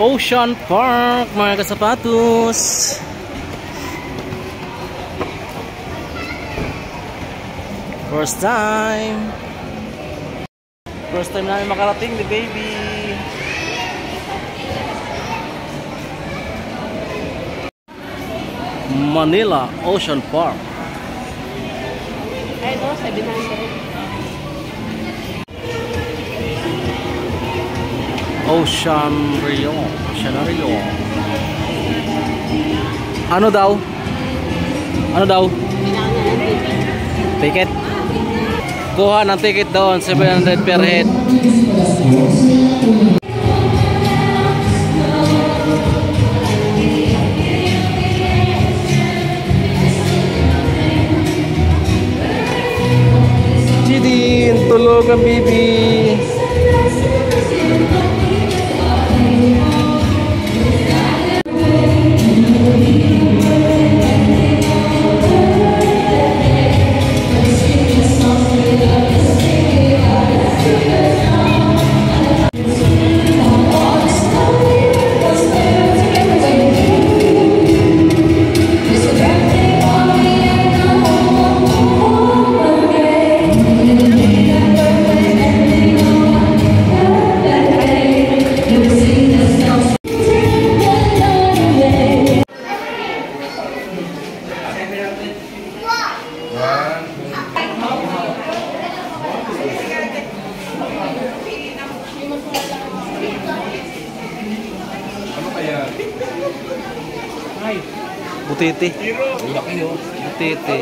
Ocean Park mga kasapatos. First time. First time namin makarating ni baby. Manila Ocean Park. Ay, no, 700. Ocean Rio. Ocean Rio. Ano daw? Ano daw? Ticket? Kuha ng ticket doon, 700 per head. Chidin, tulog ang bibi. Butiti. Butiti.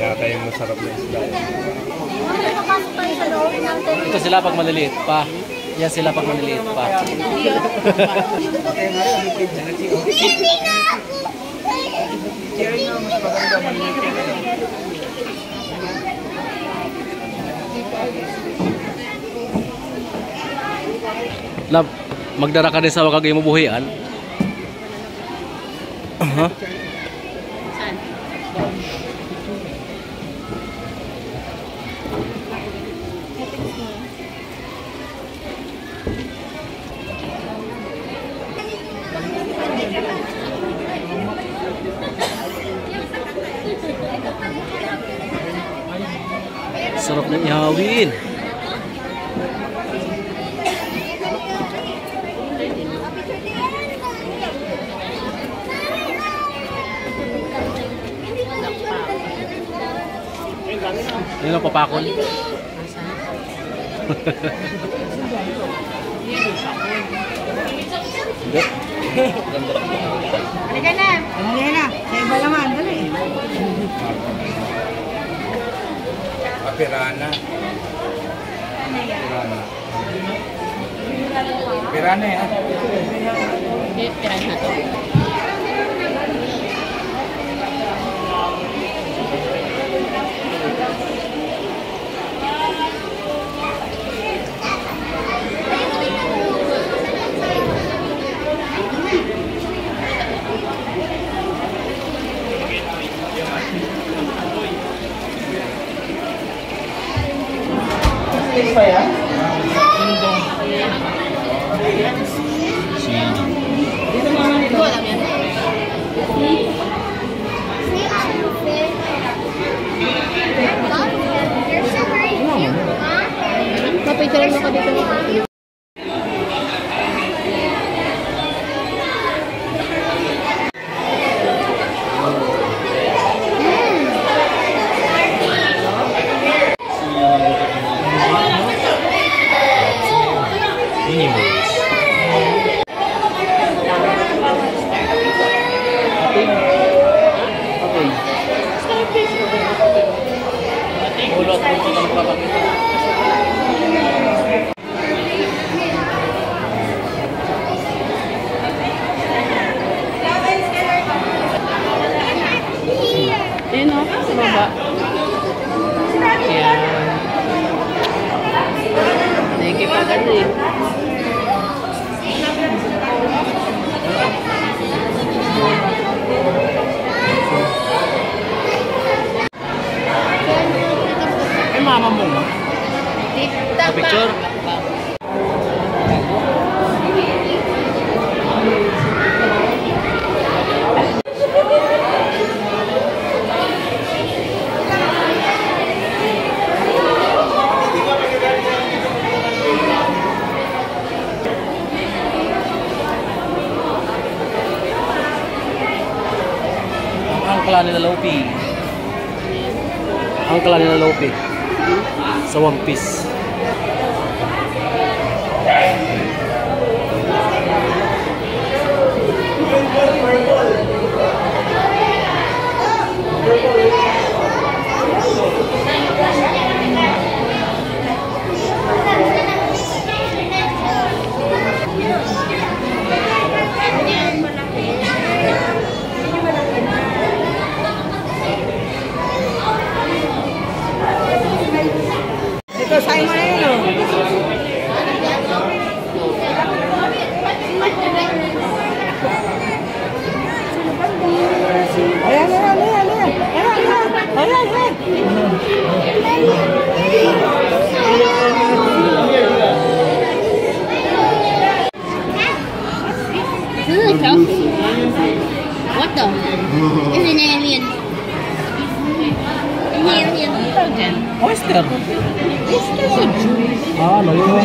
Yata yung masarap na isda. Ito sila pag maliliit pa. Yan sila pag maliliit pa. Lab, magdara ka din sa wakag mo buhian. Aha. Saan? Ihawin. Yun ang papakol. Hindi. Halika na. Halika na. Sa iba naman. Dali. Ah, pirana. Pirana. Pirana yan. Tirahin na to. Ang angkla nila Lopi. Angkla nila Lopi. Sa One Piece. Oyster. Ah, ano yun?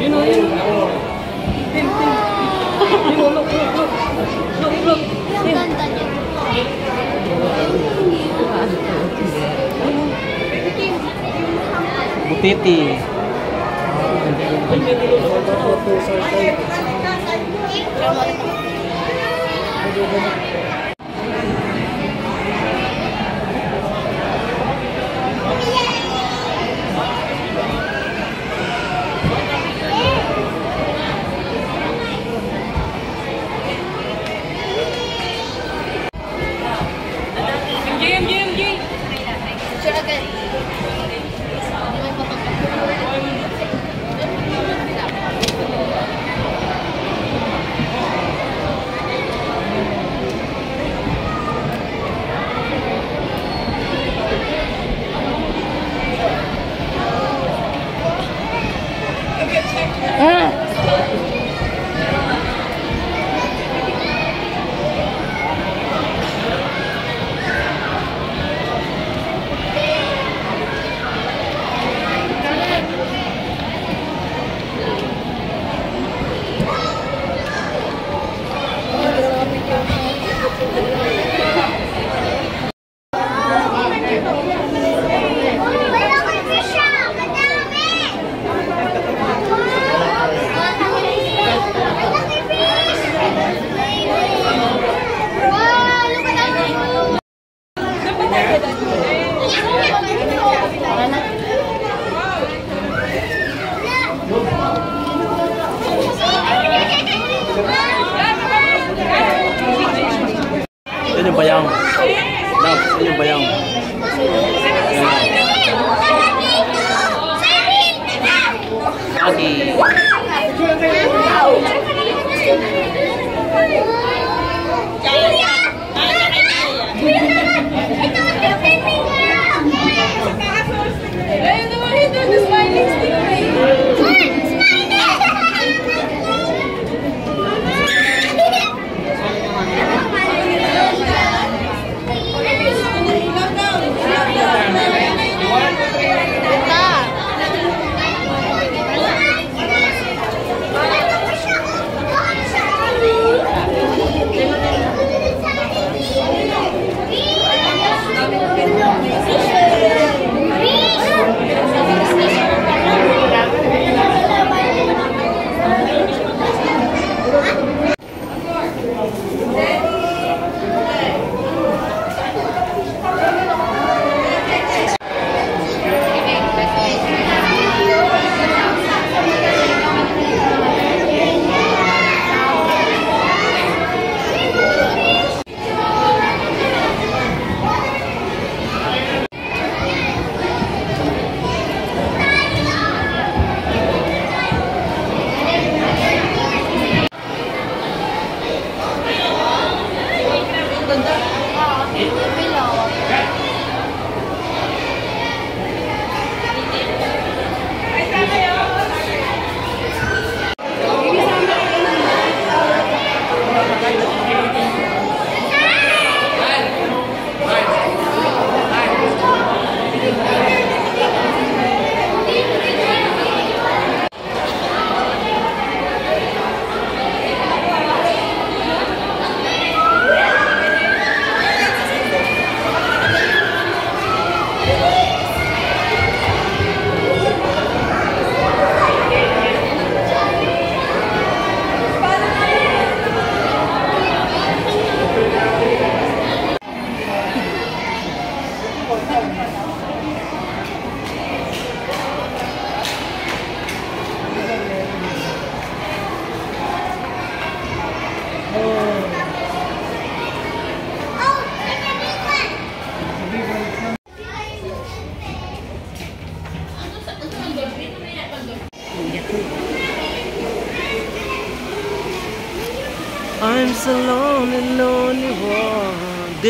Yun o, yun. Butiti. Yun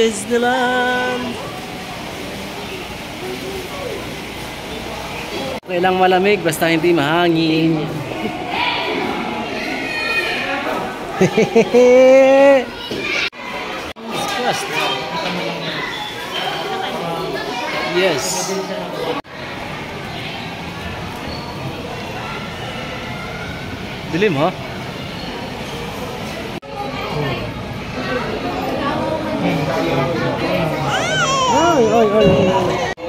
Disneyland. Okay lang malamig, basta hindi mahangin. Yes. Dilim ha? Ay, ay, ay, ay.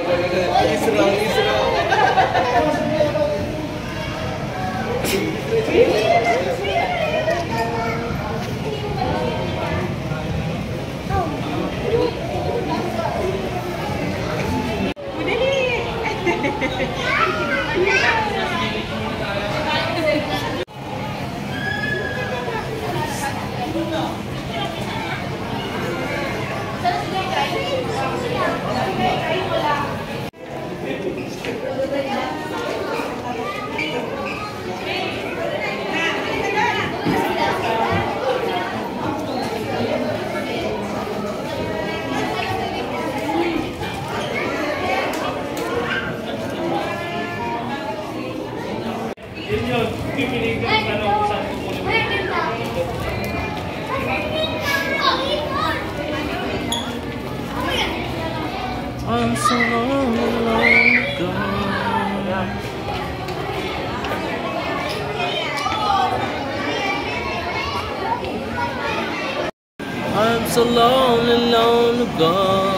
I'm so long, long gone. I'm so lonely, lonely, gone.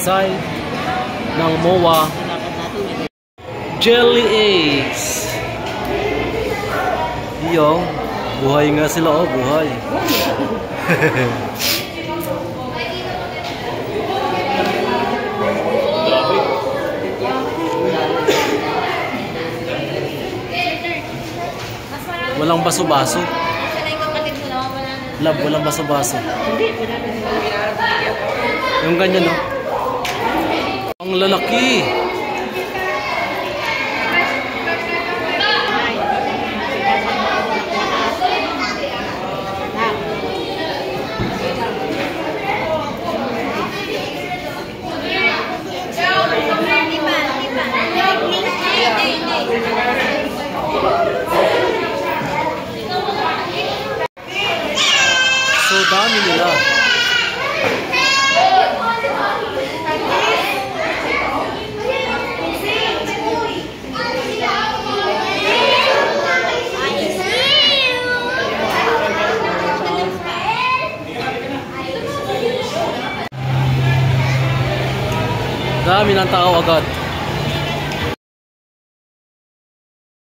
Seaside ng MOA. Jelly eggs. Iyo, buhay nga sila oh, buhay. Walang baso-baso. Love, walang baso-baso. Yung ganyan, no? Ang lalaki. So dami nila. Dami ng tao agad.